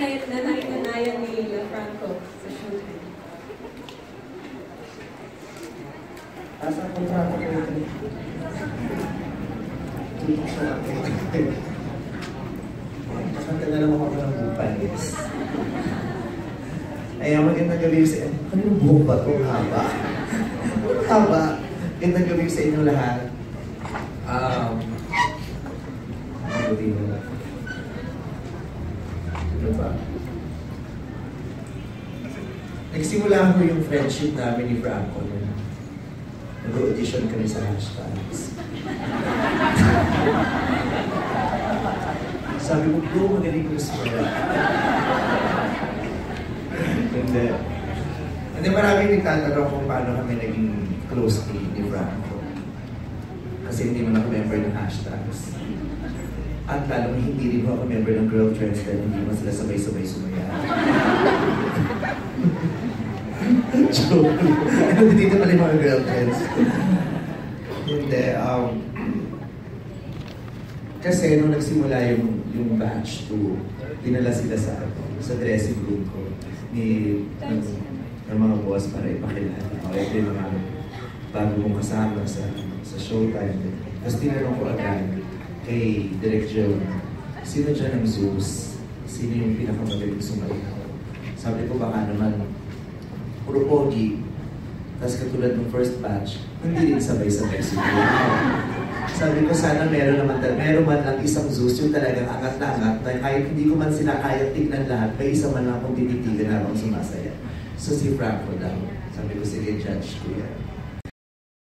nanay- nanay-nanayan ni Franco sa showtime. Asa ang ko ito? Dito siya natin. Kakanta na lang ako ng bupal. Ay, ang magandang gabi sa inyo. Ano yung buhok ba ito? Haba. Haba. Magandang gabi sa inyo lahat. Um, ano dito? Ano ba? Nagsimula ko yung friendship namin ni Franco. Yun. Nag-audition kami sa hashtags. Sabi ko, bro, magaling ko sa Hindi. Hindi marami nagtatanong kung paano kami naging close ni, ni Franco. Kasi hindi man ako member ng hashtags. At lalo hindi rin ako member ng girl trends dahil hindi mo sila sabay-sabay sumaya. Joke. Ano dito pala yung mga girlfriends? Hindi, um... Kasi nung nagsimula yung, yung batch 2, dinala sila sa, ano, sa dressing room ko ni ng, mga boss para ipakilala. O, ito yung mga bago mong kasama sa, sa showtime. Tapos tinanong ko agad kay Direk Joe, sino dyan ang Zeus? Sino yung pinakamagaling sumayaw? Sabi ko baka naman puro pogi. Tapos katulad ng first batch, hindi rin sabay-sabay sumayaw. Sabi ko sana meron naman, meron man lang isang Zeus yung talagang angat na angat na kahit hindi ko man sila kaya tignan lahat, may isa man lang akong tinitigan habang sumasaya. So si Franco daw. Sabi ko, sige, judge ko yan.